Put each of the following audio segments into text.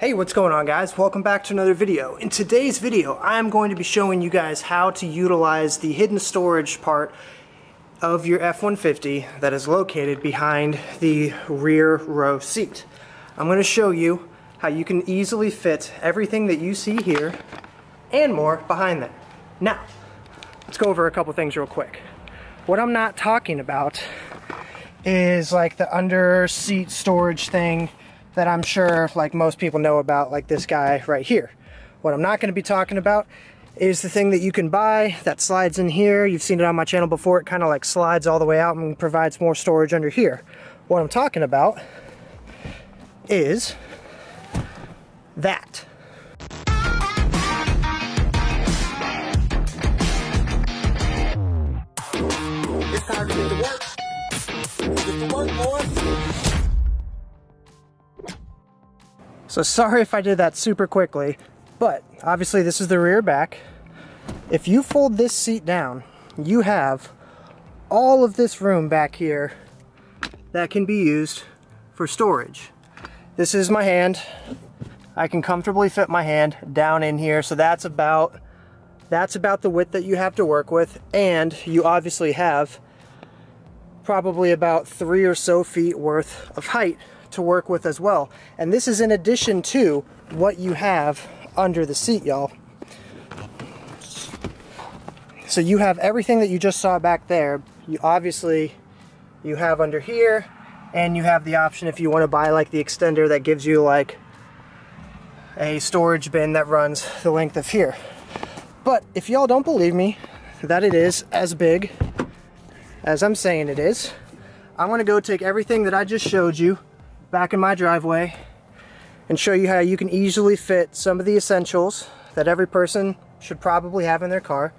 Hey, what's going on guys? Welcome back to another video. In today's video, I'm going to be showing you guys how to utilize the hidden storage part of your F-150 that is located behind the rear row seat. I'm going to show you how you can easily fit everything that you see here and more behind that. Now, let's go over a couple things real quick. What I'm not talking about is like the under seat storage thing that I'm sure like most people know about like this guy right here. What I'm not going to be talking about is the thing that you can buy that slides in here. You've seen it on my channel before. It kind of like slides all the way out and provides more storage under here. What I'm talking about is that. It's time to get to work. Get to work, boys. So sorry if I did that super quickly, but obviously this is the rear back. If you fold this seat down, you have all of this room back here that can be used for storage. This is my hand. I can comfortably fit my hand down in here, so that's about that's about the width that you have to work with, and you obviously have probably about three or so feet worth of height to work with as well. And this is in addition to what you have under the seat, y'all. So you have everything that you just saw back there. You obviously, you have under here, and you have the option if you want to buy like the extender that gives you like a storage bin that runs the length of here. But if y'all don't believe me that it is as big as I'm saying it is, I'm gonna go take everything that I just showed you back in my driveway and show you how you can easily fit some of the essentials that every person should probably have in their car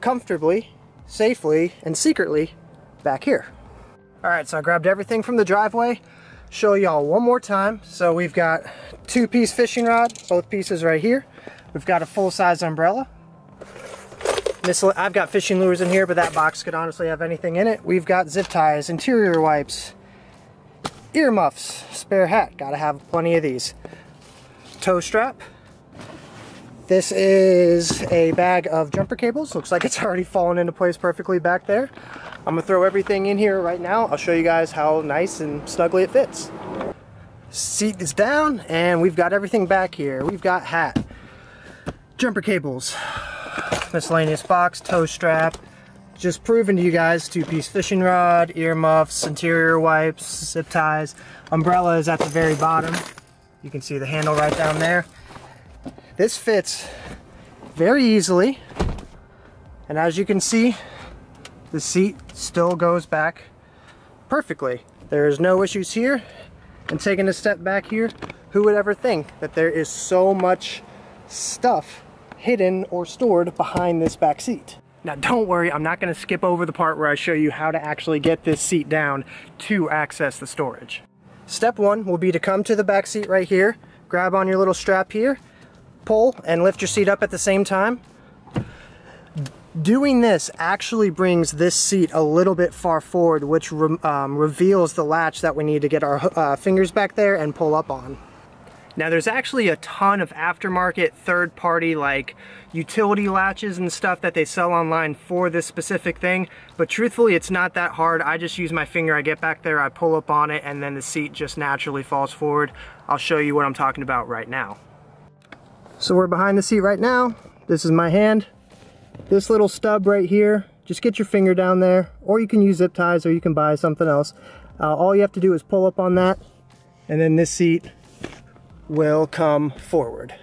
comfortably, safely, and secretly back here. All right, so I grabbed everything from the driveway. Show y'all one more time. So we've got two-piece fishing rod, both pieces right here. We've got a full-size umbrella. I've got fishing lures in here, but that box could honestly have anything in it. We've got zip ties, interior wipes, Earmuffs, spare hat, gotta have plenty of these. Tow strap. This is a bag of jumper cables. Looks like it's already fallen into place perfectly back there. I'm gonna throw everything in here right now. I'll show you guys how nice and snugly it fits. Seat is down and we've got everything back here. We've got hat, jumper cables, miscellaneous box, tow strap, just proving to you guys two-piece fishing rod, earmuffs, interior wipes, zip ties. Umbrella is at the very bottom. You can see the handle right down there. This fits very easily. And as you can see, the seat still goes back perfectly. There's no issues here. And taking a step back here, who would ever think that there is so much stuff hidden or stored behind this back seat? Now don't worry, I'm not gonna skip over the part where I show you how to actually get this seat down to access the storage. Step one will be to come to the back seat right here, grab on your little strap here, pull and lift your seat up at the same time. Doing this actually brings this seat a little bit far forward, which re um, reveals the latch that we need to get our uh, fingers back there and pull up on. Now there's actually a ton of aftermarket third party like utility latches and stuff that they sell online for this specific thing, but truthfully it's not that hard. I just use my finger, I get back there, I pull up on it, and then the seat just naturally falls forward. I'll show you what I'm talking about right now. So we're behind the seat right now. This is my hand. This little stub right here, just get your finger down there, or you can use zip ties or you can buy something else. Uh, all you have to do is pull up on that, and then this seat will come forward.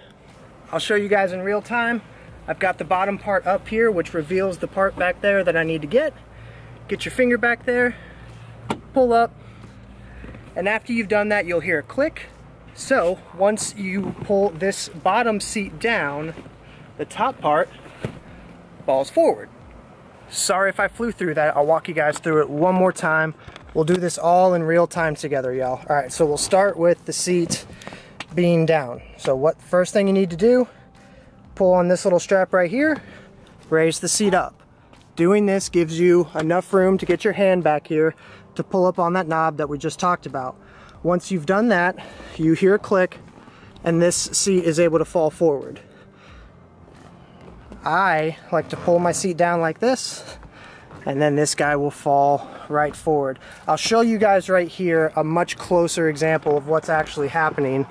I'll show you guys in real time. I've got the bottom part up here, which reveals the part back there that I need to get. Get your finger back there, pull up, and after you've done that, you'll hear a click. So once you pull this bottom seat down, the top part falls forward. Sorry if I flew through that. I'll walk you guys through it one more time. We'll do this all in real time together, y'all. All right, so we'll start with the seat being down. So what first thing you need to do, pull on this little strap right here, raise the seat up. Doing this gives you enough room to get your hand back here to pull up on that knob that we just talked about. Once you've done that, you hear a click, and this seat is able to fall forward. I like to pull my seat down like this and then this guy will fall right forward. I'll show you guys right here a much closer example of what's actually happening.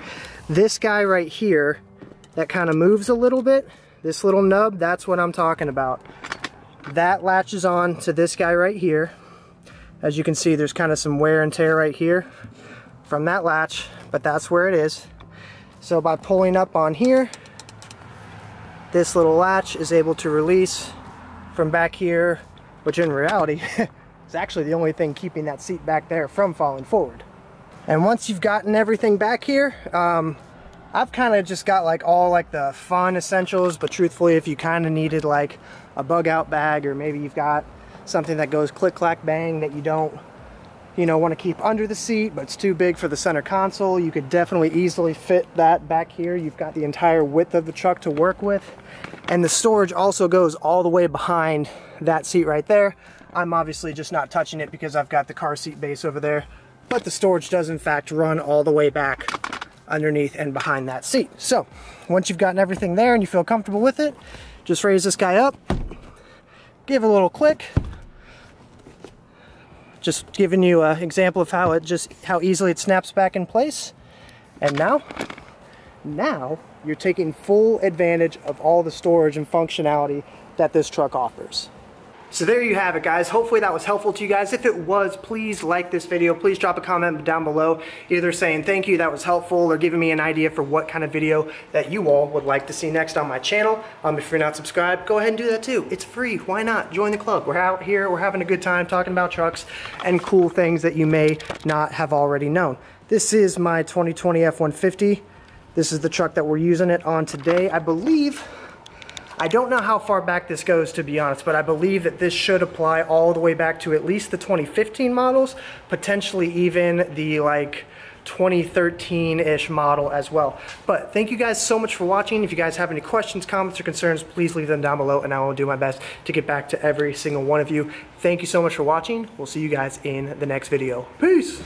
This guy right here that kind of moves a little bit, this little nub, that's what I'm talking about. That latches on to this guy right here. As you can see, there's kind of some wear and tear right here from that latch, but that's where it is. So by pulling up on here, this little latch is able to release from back here, which in reality is actually the only thing keeping that seat back there from falling forward. And once you've gotten everything back here, um, I've kind of just got like all like the fun essentials, but truthfully, if you kind of needed like a bug out bag or maybe you've got something that goes click clack bang that you don't you know want to keep under the seat but it's too big for the center console you could definitely easily fit that back here. You've got the entire width of the truck to work with. And the storage also goes all the way behind that seat right there. I'm obviously just not touching it because I've got the car seat base over there but the storage does in fact run all the way back underneath and behind that seat. So once you've gotten everything there and you feel comfortable with it just raise this guy up give a little click. Just giving you an example of how it just how easily it snaps back in place. And now now you're taking full advantage of all the storage and functionality that this truck offers so there you have it guys. Hopefully that was helpful to you guys. If it was, please like this video. Please drop a comment down below either saying thank you, that was helpful, or giving me an idea for what kind of video that you all would like to see next on my channel. Um, if you're not subscribed, go ahead and do that too. It's free. Why not? Join the club. We're out here. We're having a good time talking about trucks and cool things that you may not have already known. This is my 2020 F-150. This is the truck that we're using it on today. I believe I don't know how far back this goes to be honest, but I believe that this should apply all the way back to at least the 2015 models, potentially even the like 2013-ish model as well. But thank you guys so much for watching. If you guys have any questions, comments, or concerns, please leave them down below and I will do my best to get back to every single one of you. Thank you so much for watching. We'll see you guys in the next video. Peace!